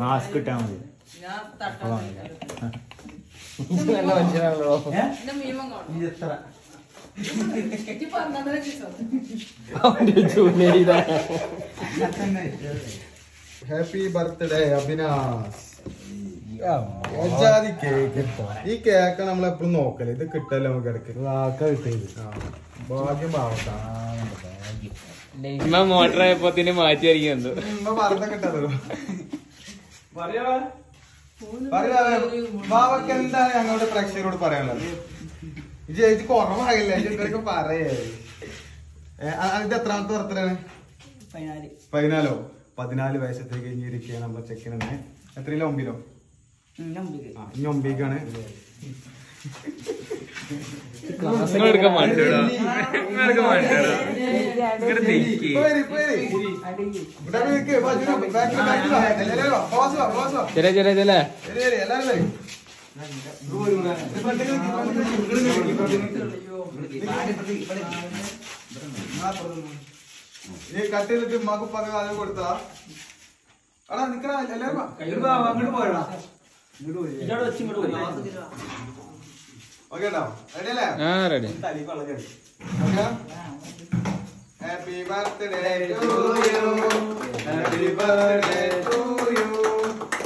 Mask ഇട്ടാ മതി. നല്ല മനുഷ്യനാണല്ലോ. എത്ര? ഹാപ്പി ബർത്ത്ഡേ അഭിനാസ് ഏജാതി കേക്ക് ഈ കേക്ക് നമ്മൾ എപ്പോഴും നോക്കൽ. ഇത് കിട്ടല്ലോ നമുക്ക് ഇടയ്ക്ക്? കിട്ടിയത്. ആ, ഭാഗ്യം ഭാഗത്താണ് മോട്ടർ ആയപ്പോ മാറ്റി വരികയെന്തോ പറഞ്ഞ കിട്ടതല്ലോ പറയാ? ബാവക്ക് എന്താണ് ഞങ്ങളുടെ പ്രേക്ഷകരോട് പറയാനുള്ളത്? ഇത് ചേച്ചി കുറവാകില്ല പറയേ. ഇത് എത്രാമത്തെ ബർത്ത്ഡേ പതിനാല്. പതിനാലോ? പതിനാല് വയസ്സത്തേക്ക് കഴിഞ്ഞിരിക്കുകയാണ് നമ്മുടെ ചെക്കനെ എത്രയിലോ ഒമ്പിലോ? നമ്പിക ആ ഇനി ഒമ്പേക്കാണ് നിങ്ങളെടുക്കാൻ മാറ്റിടാ. നിങ്ങളെടുക്കാൻ മാറ്റിടാ. ഇങ്ങോട്ട് നിക്ക്. ചെറിയ ചെറിയ ചെറിയ കട്ട് ചെയ്തിട്ട് ഉമ്മാക്ക് ഉപ്പാക്ക് കാലം കൊടുത്താ അടാ നിക്കടാ എല്ലാരും വാ. അങ്ങോട്ട് പോയടാ ഓക്കെ കേട്ടോ റെഡി അല്ലേ ആ ready happy birthday to you happy birthday to you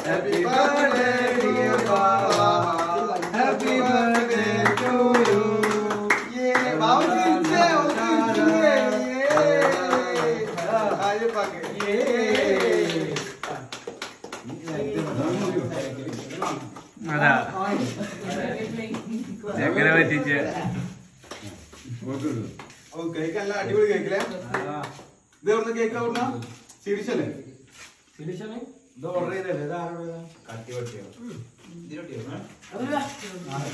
happy birthday dear Baba happy birthday to you യേ ബാബു ചിരിച്ചേ ഒന്ന് ചിരിച്ചേ യേ ആയോ പാക്ക് യേ അതാ. എങ്ങനെ പറ്റിച്ച്? കേക്ക് അല്ല അടിപൊളി കേക്കില്ലേ ഇത് എവിടുന്ന കേക്ക് എവിടുന്ന ചിരിച്ചല്ലേ ഇത് ഓർഡർ ചെയ്തല്ലേ ഇത് ആരുടെ കട്ടി പറ്റിയോ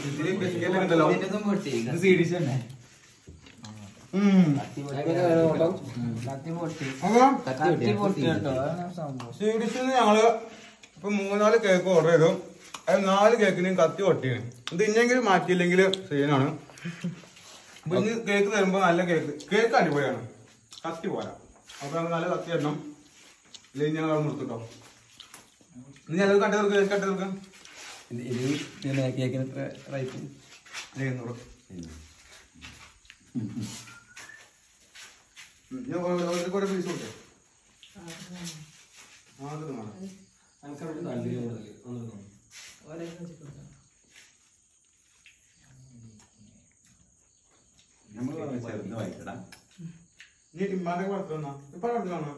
ഇതിന് ബിസ്ക്കറ്റ് ഉണ്ടല്ലോ. ഇത് സീരീസ് തന്നെ സ്വീഡിഷിൽ ഞങ്ങൾ ഇപ്പൊ മൂന്നാൽ കേക്ക് ഓർഡർ ചെയ്തു. നാല് കേക്കിനും കത്തി പൊട്ടിയാണ് ഇത് ഇനിയെങ്കിലും മാറ്റിയില്ലെങ്കിൽ സീനാണ്. അപ്പൊ ഇനി കേക്ക് തരുമ്പോ നല്ല കേക്ക്. കേക്ക് അടിപൊളിയാണ്. കത്തി പോരാ. അപ്പൊ നമുക്ക് നല്ല കത്തി തരണം. ഇല്ലെങ്കിൽ ഞങ്ങൾ അവിടെ നിർത്തിട്ടോ. ഇനി ഞങ്ങൾ കട്ട് തീർക്കുക കേക്ക് കട്ടി തീർക്കാം. കേക്കിന് എത്ര റേറ്റ്? എഴുന്നൂറ് ഞാൻ കുറെ പീസ് കൊടുത്തേ. ആ അത് വേണം. നീ ഇമ്മാന്റെ വളർത്തുന്ന ഇപ്പൊ വളർത്തുന്ന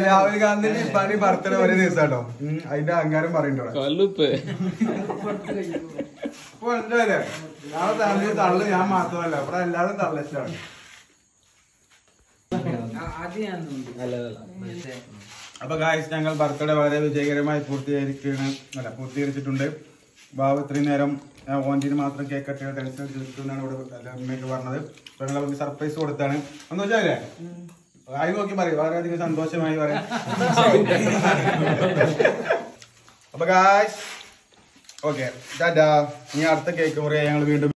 രാഹുൽ ഗാന്ധിന്റെ ഇപ്പാന്റെ ബർത്ത്ഡേ ഒരേ ദിവസം കേട്ടോ അതിന്റെ അഹങ്കാരം പറയുന്നുണ്ടോ ഇപ്പൊ എന്തായാലും നാളെ തള്ളി തള്ളു ഞാൻ മാത്രമല്ല. ഇവിടെ എല്ലാവരും തള്ളിച്ചാണ് അപ്പൊ ഗായ്സ് ഞങ്ങൾ ബർത്ത്ഡേ വളരെ വിജയകരമായി പൂർത്തീകരിക്കുകയാണ്. അല്ല പൂർത്തീകരിച്ചിട്ടുണ്ട്. ബാബു ഇത്രയും നേരം ഞാൻ ഓന്റിന് മാത്രം കേക്ക് കട്ടിയ ടെൻഷൻ എടുത്തുകൊണ്ടാണ് ഇവിടെ അമ്മയ്ക്ക് അമ്മയൊക്കെ പറഞ്ഞത്. അപ്പൊ ഞങ്ങൾ അവർക്ക് സർപ്രൈസ് കൊടുത്താണ്. ഒന്ന് വെച്ചാലേ? ആയി നോക്കി പറയും? വളരെയധികം സന്തോഷമായി പറയാം. അപ്പൊ ഗായ്സ് ഓക്കെ ടാറ്റാ ഇനി അടുത്ത കേക്ക് മുറിയായി ഞങ്ങൾ വീണ്ടും